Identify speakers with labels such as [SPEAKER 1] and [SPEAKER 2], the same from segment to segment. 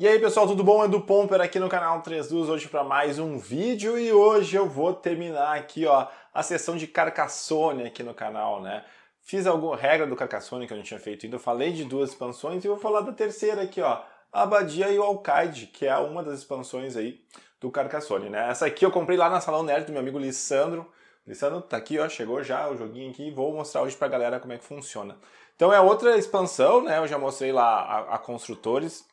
[SPEAKER 1] E aí pessoal, tudo bom? Edu Pomper aqui no canal 3 Luz, hoje para mais um vídeo e hoje eu vou terminar aqui ó, a sessão de Carcassonne aqui no canal, né? Fiz alguma regra do Carcassonne que eu não tinha feito ainda, eu falei de duas expansões e vou falar da terceira aqui, ó, a Abadia e o Alcaide, que é uma das expansões aí do Carcassonne, né? Essa aqui eu comprei lá na Salão Nerd do meu amigo Lissandro. Lissandro tá aqui, ó, chegou já o joguinho aqui, vou mostrar hoje pra galera como é que funciona. Então é outra expansão, né? Eu já mostrei lá a, a construtores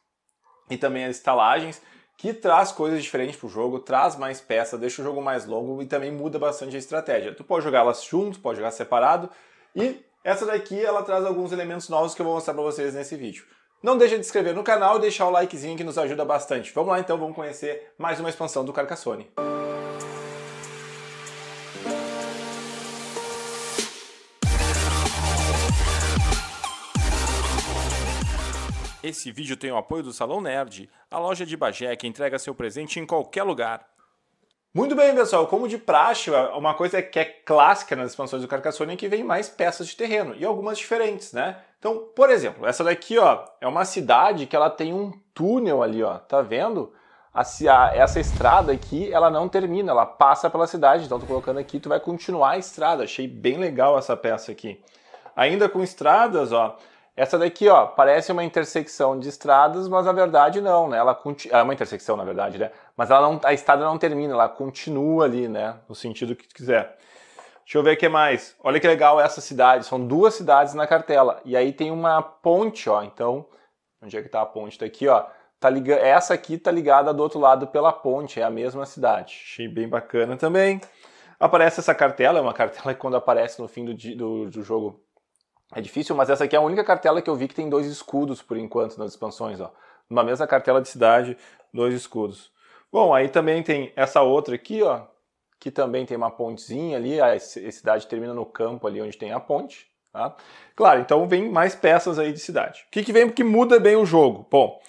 [SPEAKER 1] e também as estalagens, que traz coisas diferentes para o jogo, traz mais peças, deixa o jogo mais longo e também muda bastante a estratégia. Tu pode jogar elas juntos, pode jogar separado e essa daqui ela traz alguns elementos novos que eu vou mostrar para vocês nesse vídeo. Não deixa de se inscrever no canal e deixar o likezinho que nos ajuda bastante. Vamos lá então, vamos conhecer mais uma expansão do Carcassonne. Esse vídeo tem o apoio do Salão Nerd, a loja de Bagé que entrega seu presente em qualquer lugar. Muito bem, pessoal. Como de praxe, uma coisa que é clássica nas expansões do Carcassonne é que vem mais peças de terreno e algumas diferentes, né? Então, por exemplo, essa daqui, ó, é uma cidade que ela tem um túnel ali, ó. Tá vendo? essa estrada aqui, ela não termina, ela passa pela cidade. Então, tô colocando aqui, tu vai continuar a estrada. Achei bem legal essa peça aqui. Ainda com estradas, ó, essa daqui, ó, parece uma intersecção de estradas, mas na verdade não, né? Ela é uma intersecção, na verdade, né? Mas ela não, a estrada não termina, ela continua ali, né? No sentido que quiser. Deixa eu ver o que mais. Olha que legal essa cidade. São duas cidades na cartela. E aí tem uma ponte, ó. Então, onde é que tá a ponte? Tá aqui, ó. Tá liga... Essa aqui tá ligada do outro lado pela ponte. É a mesma cidade. Achei bem bacana também. Aparece essa cartela. É uma cartela que quando aparece no fim do, do, do jogo é difícil, mas essa aqui é a única cartela que eu vi que tem dois escudos por enquanto nas expansões, ó. Numa mesma cartela de cidade, dois escudos. Bom, aí também tem essa outra aqui, ó, que também tem uma pontezinha ali, a cidade termina no campo ali onde tem a ponte, tá? Claro, então vem mais peças aí de cidade. O que, que vem que muda bem o jogo? Bom,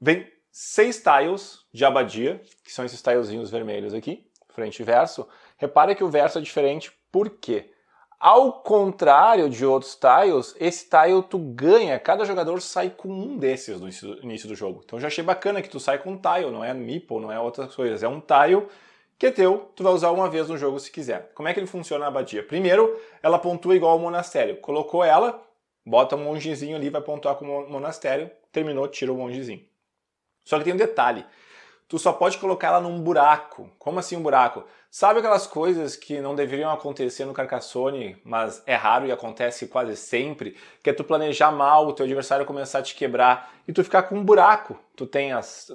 [SPEAKER 1] vem seis tiles de abadia, que são esses tilezinhos vermelhos aqui, frente e verso. Repare que o verso é diferente, por quê? Ao contrário de outros tiles, esse tile tu ganha, cada jogador sai com um desses no início do jogo. Então já achei bacana que tu sai com um tile, não é meeple, não é outras coisas, é um tile que é teu, tu vai usar uma vez no jogo se quiser. Como é que ele funciona a abadia? Primeiro, ela pontua igual ao monastério. Colocou ela, bota um mongezinho ali, vai pontuar com o monastério, terminou, tira o mongezinho. Só que tem um detalhe tu só pode colocar ela num buraco. Como assim um buraco? Sabe aquelas coisas que não deveriam acontecer no Carcassonne, mas é raro e acontece quase sempre, que é tu planejar mal, o teu adversário começar a te quebrar e tu ficar com um buraco. Tu tem as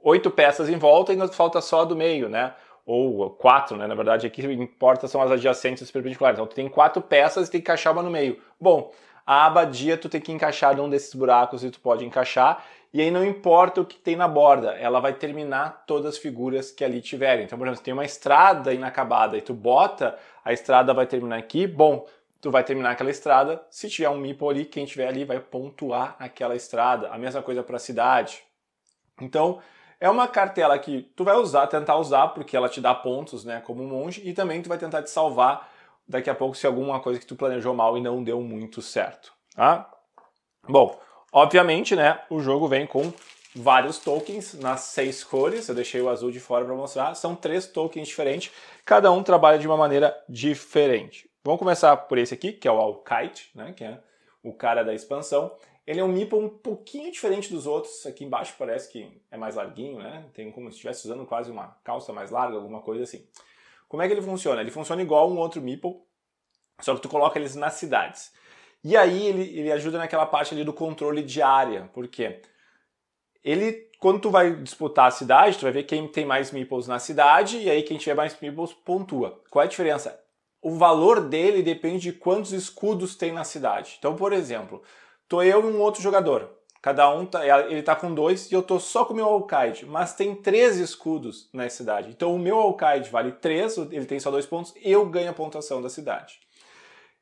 [SPEAKER 1] oito peças em volta e falta só a do meio, né? Ou quatro, né? Na verdade, aqui que importa são as adjacentes perpendiculares. Então tu tem quatro peças e tem que encaixar uma no meio. Bom, a abadia tu tem que encaixar num desses buracos e tu pode encaixar e aí não importa o que tem na borda, ela vai terminar todas as figuras que ali tiverem. Então, por exemplo, se tem uma estrada inacabada e tu bota, a estrada vai terminar aqui, bom, tu vai terminar aquela estrada, se tiver um meeple ali, quem tiver ali vai pontuar aquela estrada. A mesma coisa para a cidade. Então, é uma cartela que tu vai usar, tentar usar, porque ela te dá pontos, né, como monge, e também tu vai tentar te salvar daqui a pouco se alguma coisa que tu planejou mal e não deu muito certo, tá? Bom, Obviamente, né, o jogo vem com vários tokens nas seis cores, eu deixei o azul de fora para mostrar, são três tokens diferentes, cada um trabalha de uma maneira diferente. Vamos começar por esse aqui, que é o Alkite, né, que é o cara da expansão. Ele é um meeple um pouquinho diferente dos outros, aqui embaixo parece que é mais larguinho, né, tem como se estivesse usando quase uma calça mais larga, alguma coisa assim. Como é que ele funciona? Ele funciona igual um outro meeple, só que tu coloca eles nas cidades. E aí ele, ele ajuda naquela parte ali do controle de área, por quê? Ele, quando tu vai disputar a cidade, tu vai ver quem tem mais meeples na cidade, e aí quem tiver mais meeples pontua. Qual é a diferença? O valor dele depende de quantos escudos tem na cidade. Então, por exemplo, tô eu e um outro jogador. Cada um tá, ele tá com dois e eu tô só com o meu Alcaide, mas tem três escudos na cidade. Então o meu Alcaide vale três, ele tem só dois pontos, eu ganho a pontuação da cidade.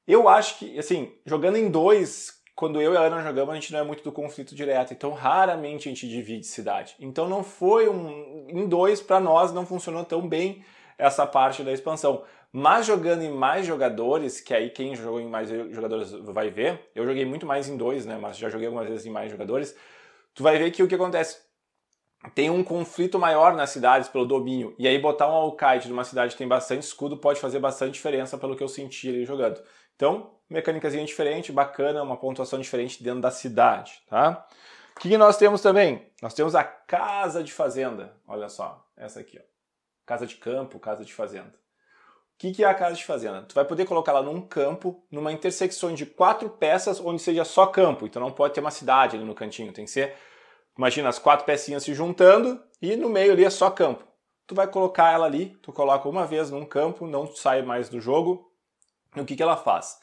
[SPEAKER 1] Eu acho que, assim, jogando em dois, quando eu e a Ana jogamos, a gente não é muito do conflito direto, então raramente a gente divide cidade. Então não foi um. Em dois, para nós, não funcionou tão bem essa parte da expansão. Mas jogando em mais jogadores, que aí quem jogou em mais jogadores vai ver, eu joguei muito mais em dois, né? Mas já joguei algumas vezes em mais jogadores. tu vai ver que o que acontece tem um conflito maior nas cidades pelo domínio. E aí botar um alcaide numa cidade que tem bastante escudo pode fazer bastante diferença pelo que eu senti ali jogando. Então, mecânicazinha diferente, bacana, uma pontuação diferente dentro da cidade, tá? O que, que nós temos também? Nós temos a casa de fazenda. Olha só, essa aqui, ó. Casa de campo, casa de fazenda. O que, é a casa de fazenda? Tu vai poder colocar ela num campo, numa intersecção de quatro peças, onde seja só campo. Então não pode ter uma cidade ali no cantinho, tem que ser Imagina as quatro pecinhas se juntando e no meio ali é só campo. Tu vai colocar ela ali, tu coloca uma vez num campo, não sai mais do jogo. E o que, que ela faz?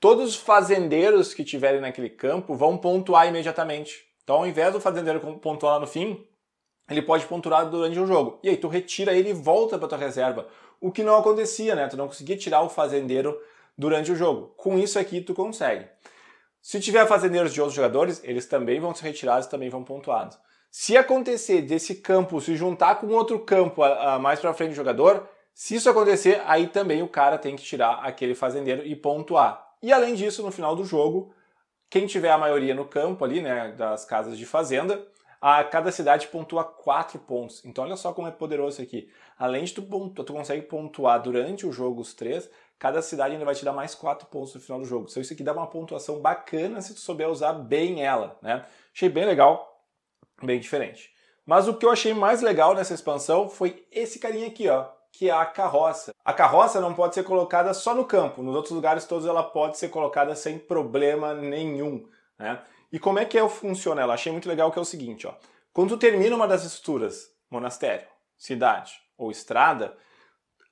[SPEAKER 1] Todos os fazendeiros que tiverem naquele campo vão pontuar imediatamente. Então, ao invés do fazendeiro pontuar lá no fim, ele pode pontuar durante o jogo. E aí tu retira ele e volta para tua reserva. O que não acontecia, né? Tu não conseguia tirar o fazendeiro durante o jogo. Com isso aqui tu consegue. Se tiver fazendeiros de outros jogadores, eles também vão ser retirados, também vão pontuados. Se acontecer desse campo se juntar com outro campo a, a mais para frente do jogador, se isso acontecer, aí também o cara tem que tirar aquele fazendeiro e pontuar. E além disso, no final do jogo, quem tiver a maioria no campo ali, né, das casas de fazenda, a cada cidade pontua 4 pontos. Então olha só como é poderoso aqui. Além de tu, pontuar, tu consegue pontuar durante o jogo os três, cada cidade ainda vai te dar mais 4 pontos no final do jogo. Então isso aqui dá uma pontuação bacana se tu souber usar bem ela, né? Achei bem legal, bem diferente. Mas o que eu achei mais legal nessa expansão foi esse carinha aqui, ó, que é a carroça. A carroça não pode ser colocada só no campo, nos outros lugares todos ela pode ser colocada sem problema nenhum, né? E como é que é, funciona ela? Achei muito legal que é o seguinte, ó. Quando tu termina uma das estruturas, monastério, cidade ou estrada,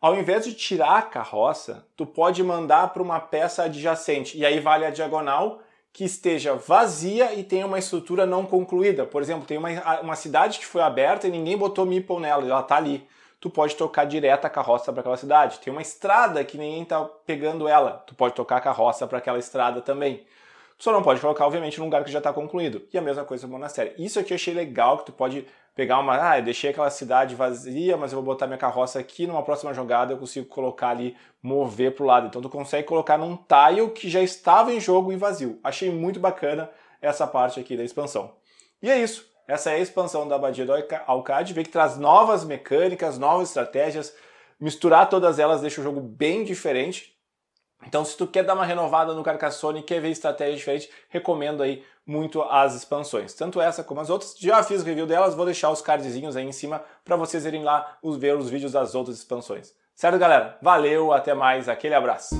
[SPEAKER 1] ao invés de tirar a carroça, tu pode mandar para uma peça adjacente. E aí vale a diagonal que esteja vazia e tenha uma estrutura não concluída. Por exemplo, tem uma, uma cidade que foi aberta e ninguém botou meeple nela, ela está ali. Tu pode tocar direto a carroça para aquela cidade. Tem uma estrada que ninguém está pegando ela, tu pode tocar a carroça para aquela estrada também. Só não pode colocar, obviamente, num lugar que já está concluído. E a mesma coisa no monastério. Isso aqui eu achei legal, que tu pode pegar uma... Ah, eu deixei aquela cidade vazia, mas eu vou botar minha carroça aqui, numa próxima jogada eu consigo colocar ali, mover para o lado. Então tu consegue colocar num tile que já estava em jogo e vazio. Achei muito bacana essa parte aqui da expansão. E é isso. Essa é a expansão da Abadia do Alcade. Vê que traz novas mecânicas, novas estratégias. Misturar todas elas deixa o jogo bem diferente. Então, se tu quer dar uma renovada no Carcassonne quer ver estratégia diferente, recomendo aí muito as expansões. Tanto essa como as outras. Já fiz review delas, vou deixar os cardzinhos aí em cima para vocês irem lá ver os vídeos das outras expansões. Certo, galera? Valeu, até mais, aquele abraço!